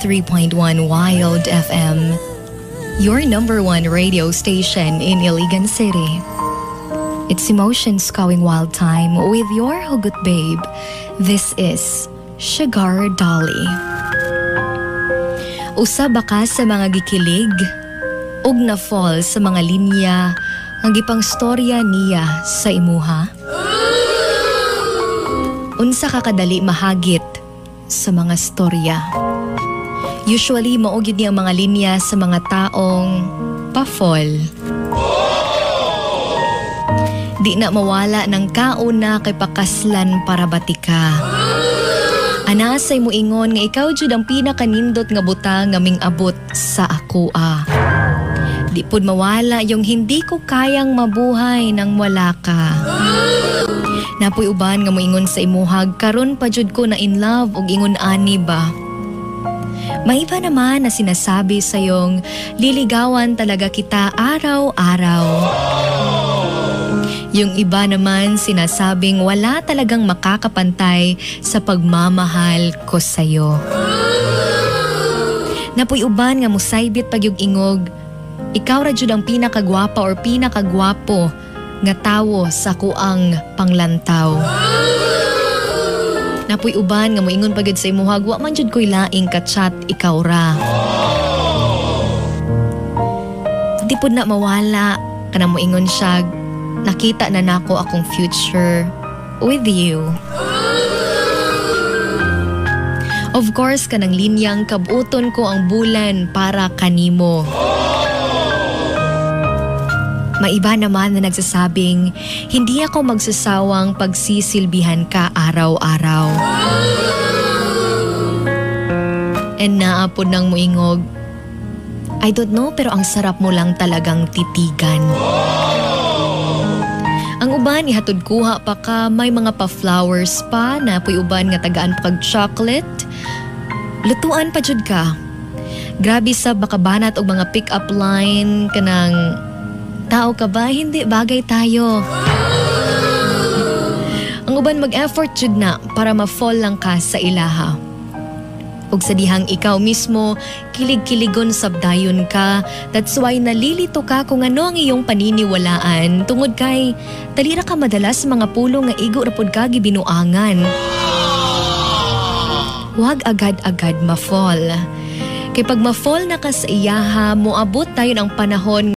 103.1 Wild FM, your number one radio station in Iligan City. It's emotions going wild time with your hugot babe. This is Sugar Dolly. Usa ba ka sa mga gikilig? Ug na fall sa mga linya ang gipang storya niya sa imuha? Unsa ka kadali mahagit sa mga storya? Usually, maugid niya ang mga linya sa mga taong pa-fall. Di na mawala ng kauna kay pakaslan para batika. Anasay mo ingon nga ikaw jud ang pinakanindot nga butang nga ming-abot sa ako ah. Di pud mawala yung hindi ko kayang mabuhay nang wala ka. Napoy uban nga moingon sa imuhag karon pa jud ko na in love ug ingon ani ba. May iba naman na sinasabi sa yung liligawan talaga kita araw-araw. Yung iba naman sinasabing wala talagang makakapantay sa pagmamahal ko sa'yo. Napoy uban nga musaybit pagyug ingog, ikaw ra jud ang pinakagwapa or pinakagwapo nga tawo sa kuang panglantaw. Napoy uban nga moingon pagid sa imuhag wa man jud koy laing ka chat ikaw ra. Di pud na mawala kana moingon siya nakita na nako akong future with you. Of course, kanang linyang kabuton ko ang bulan para kanimo. Maiba naman na nagsasabing, hindi ako magsasawang pagsisilbihan ka araw-araw. And naapod ng muingog, I don't know pero ang sarap mo lang talagang titigan. Ang uban ihatod kuha pa ka may mga pa-flowers pa na puy uban nga tagaan pa kag chocolate. Lutuan pa jud ka. Grabe sa bakabanat og mga pick-up line kanang tao ka ba hindi bagay tayo. Ang uban mag-effort jud na para ma-fall lang ka sa ilaha. Ug sa dihang ikaw mismo, kilig-kiligon sabdayon ka. That's why nalilito ka kung ano ang iyong paniniwalaan. Tungod kay, talira ka madalas mga pulong nga igo rapod ka gibinuangan. Huwag agad-agad ma-fall. Kay pag ma-fall na ka sa iyaha, moabot tayo ng panahon